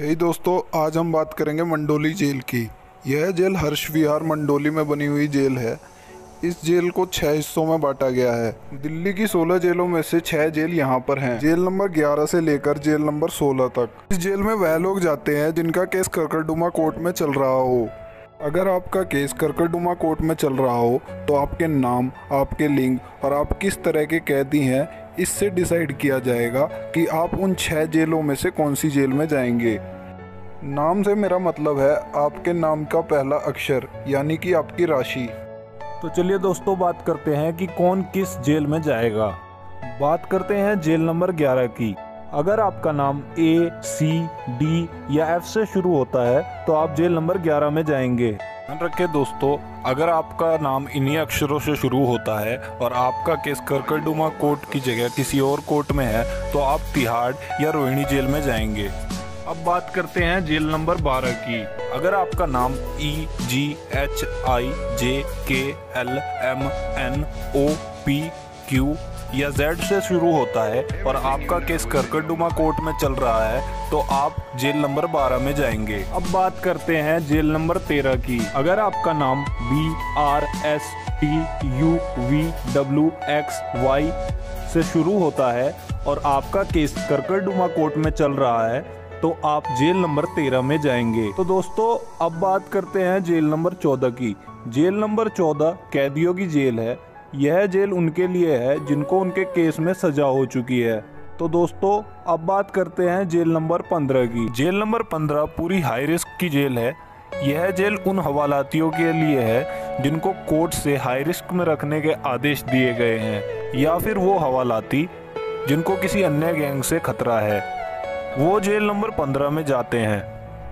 यही दोस्तों, आज हम बात करेंगे मंडोली जेल की। यह जेल हर्ष विहार मंडोली में बनी हुई जेल है। इस जेल को छह हिस्सों में बांटा गया है। दिल्ली की 16 जेलों में से छह जेल यहाँ पर हैं। जेल नंबर 11 से लेकर जेल नंबर 16 तक। इस जेल में वह लोग जाते हैं जिनका केस करकरडुमा कोर्ट में चल रहा हो। अगर आपका केस करकरडुमा कोर्ट में चल रहा हो तो आपके नाम, आपके लिंग और आप किस तरह के कैदी हैं इससे डिसाइड किया जाएगा कि आप उन छह जेलों में से कौन सी जेल में जाएँगे। नाम से मेरा मतलब है आपके नाम का पहला अक्षर, यानी कि आपकी राशि। तो चलिए दोस्तों, बात करते हैं कि कौन किस जेल में जाएगा। बात करते हैं जेल नंबर 11 की। अगर आपका नाम ए सी डी या एफ़ से शुरू होता है तो आप जेल नंबर 11 में जाएँगे। ध्यान रखें दोस्तों, अगर आपका नाम इन्हीं अक्षरों से शुरू होता है और आपका केस करकरडुमा कोर्ट की जगह किसी और कोर्ट में है तो आप तिहाड़ या रोहिणी जेल में जाएँगे। अब बात करते हैं जेल नंबर 12 की। अगर आपका नाम ई जी H I J K L M N O P Q या जेड से शुरू होता है और आपका केस करकटडुमा कोर्ट में चल रहा है तो आप जेल नंबर 12 में जाएँगे। अब बात करते हैं जेल नंबर 13 की। अगर आपका नाम B R S T U V W X Y से शुरू होता है और आपका केस करकटडुमा कोर्ट में चल रहा है तो आप जेल नंबर तेरह में जाएँगे। तो दोस्तों, अब बात करते हैं जेल नंबर चौदह की। जेल नंबर चौदह कैदियों की जेल है। यह जेल उनके लिए है जिनको उनके केस में सजा हो चुकी है। तो दोस्तों, अब बात करते हैं जेल नंबर पंद्रह की। जेल नंबर पंद्रह पूरी हाई रिस्क की जेल है। यह जेल उन हवालातियों के लिए है जिनको कोर्ट से हाई रिस्क में रखने के आदेश दिए गए हैं, या फिर वो हवालाती, जिनको किसी अन्य गैंग से खतरा है। वो जेल नंबर पंद्रह में जाते हैं।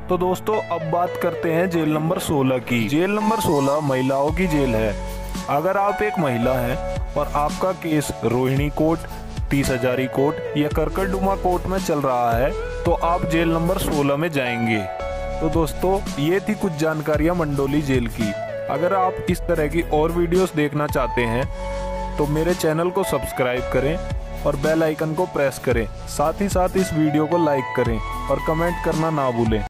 तो दोस्तों, अब बात करते हैं जेल नंबर सोलह की। जेल नंबर सोलह महिलाओं की जेल है। अगर आप एक महिला हैं और आपका केस रोहिणी कोर्ट, तीस हजारी कोर्ट या करकटडुमा कोर्ट में चल रहा है तो आप जेल नंबर 16 में जाएँगे। तो दोस्तों, ये थी कुछ जानकारियाँ मंडोली जेल की। अगर आप इस तरह की और वीडियोस देखना चाहते हैं तो मेरे चैनल को सब्सक्राइब करें और बेल आइकन को प्रेस करें। साथ ही साथ इस वीडियो को लाइक करें और कमेंट करना ना भूलें।